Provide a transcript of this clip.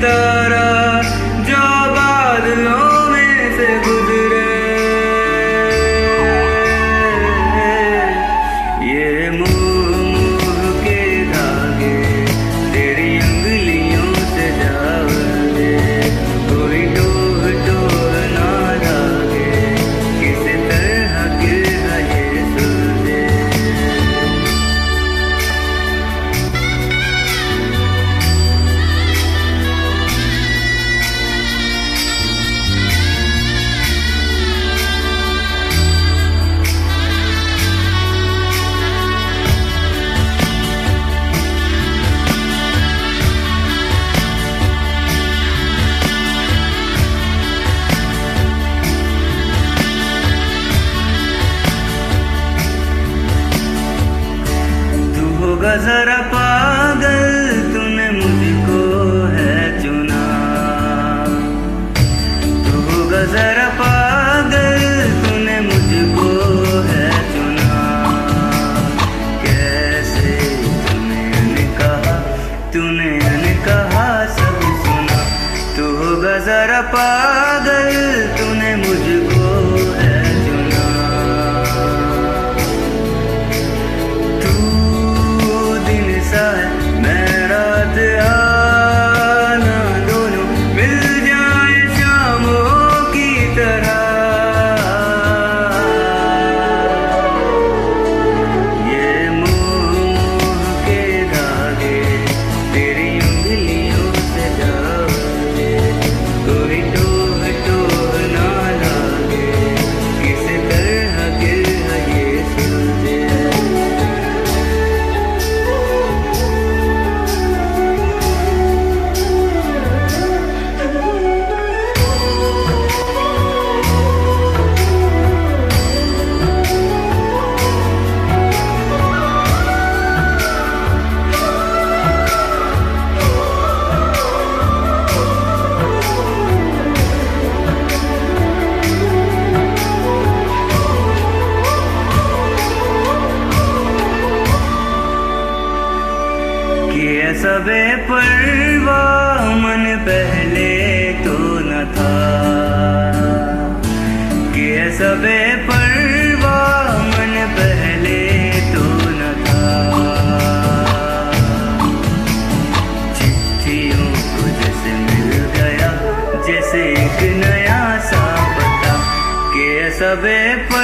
तारा रबे परवा मन पहले तो न था। सबे परवा मन पहले तो न था। चिट्ठियों को जैसे मिल गया, जैसे एक नया सा पता। के सबे पर